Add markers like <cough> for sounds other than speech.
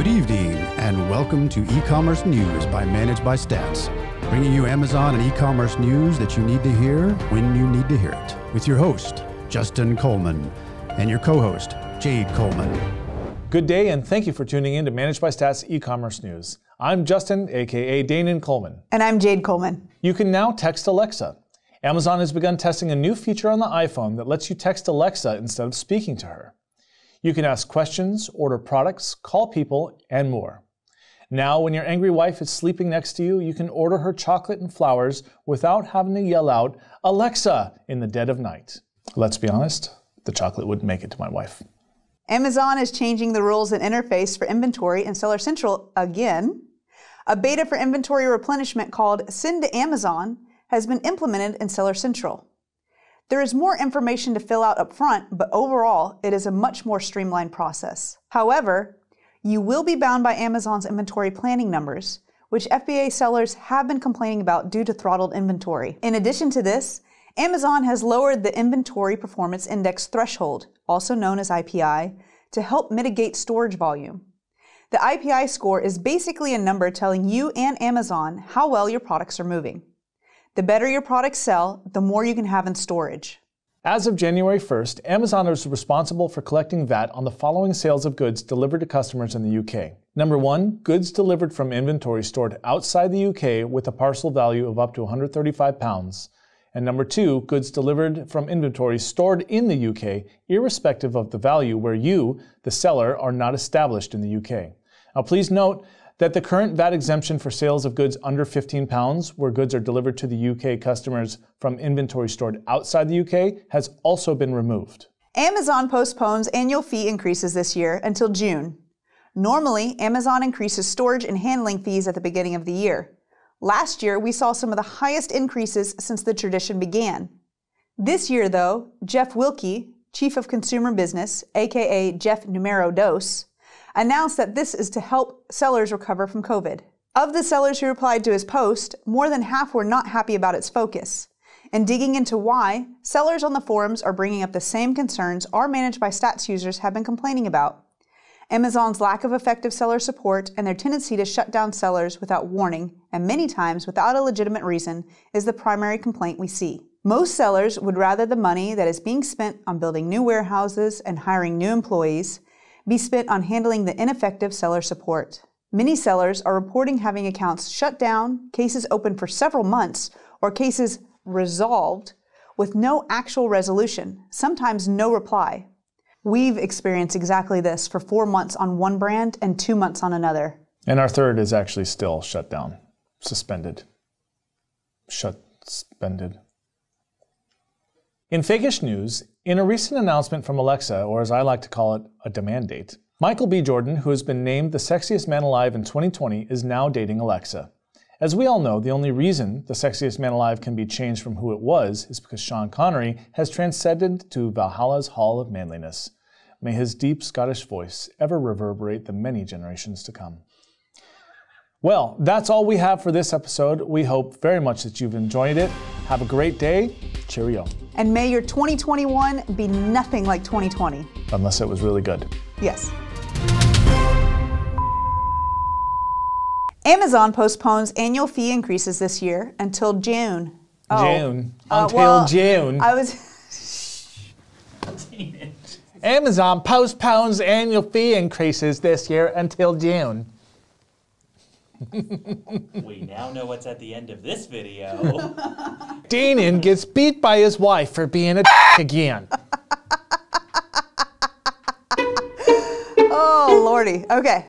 Good evening, and welcome to e-commerce news by Manage by Stats, bringing you Amazon and e-commerce news that you need to hear when you need to hear it. With your host, Justin Coleman, and your co-host, Jade Coleman. Good day, and thank you for tuning in to Manage by Stats e-commerce news. I'm Justin, aka Danon Coleman. And I'm Jade Coleman. You can now text Alexa. Amazon has begun testing a new feature on the iPhone that lets you text Alexa instead of speaking to her. You can ask questions, order products, call people, and more. Now, when your angry wife is sleeping next to you, you can order her chocolate and flowers without having to yell out, Alexa, in the dead of night. Let's be honest, the chocolate wouldn't make it to my wife. Amazon is changing the rules and interface for inventory in Seller Central again. A beta for inventory replenishment called Send to Amazon has been implemented in Seller Central. There is more information to fill out up front, but overall, it is a much more streamlined process. However, you will be bound by Amazon's inventory planning numbers, which FBA sellers have been complaining about due to throttled inventory. In addition to this, Amazon has lowered the Inventory Performance Index threshold, also known as IPI, to help mitigate storage volume. The IPI score is basically a number telling you and Amazon how well your products are moving. The better your products sell, the more you can have in storage. As of January 1st, Amazon is responsible for collecting VAT on the following sales of goods delivered to customers in the UK. Number one, goods delivered from inventory stored outside the UK with a parcel value of up to 135 pounds. And number two, goods delivered from inventory stored in the UK, irrespective of the value where you, the seller, are not established in the UK. Now, please note that the current VAT exemption for sales of goods under 15 pounds, where goods are delivered to the UK customers from inventory stored outside the UK, has also been removed. Amazon postpones annual fee increases this year until June. Normally, Amazon increases storage and handling fees at the beginning of the year. Last year, we saw some of the highest increases since the tradition began. This year, though, Jeff Wilke, Chief of Consumer Business, aka Jeff Numero Dos, announced that this is to help sellers recover from COVID. Of the sellers who replied to his post, more than half were not happy about its focus. And digging into why, sellers on the forums are bringing up the same concerns our managed by stats users have been complaining about. Amazon's lack of effective seller support and their tendency to shut down sellers without warning, and many times without a legitimate reason, is the primary complaint we see. Most sellers would rather the money that is being spent on building new warehouses and hiring new employees be spent on handling the ineffective seller support. Many sellers are reporting having accounts shut down, cases open for several months, or cases resolved with no actual resolution, sometimes no reply. We've experienced exactly this for four months on one brand and two months on another. And our third is actually still shut down, suspended. Shut, suspended. In fakeish news, in a recent announcement from Alexa, or as I like to call it, a demand date, Michael B. Jordan, who has been named the sexiest man alive in 2020, is now dating Alexa. As we all know, the only reason the sexiest man alive can be changed from who it was is because Sean Connery has transcended to Valhalla's Hall of Manliness. May his deep Scottish voice ever reverberate the many generations to come. Well, that's all we have for this episode. We hope very much that you've enjoyed it. Have a great day. Cheerio. And may your 2021 be nothing like 2020. Unless it was really good. Yes. Amazon postpones annual fee increases this year until June. Oh, June. Uh, until well, June. I was. <laughs> Amazon postpones annual fee increases this year until June. We now know what's at the end of this video. <laughs> Danon gets beat by his wife for being a <laughs> again. oh, lordy. Okay.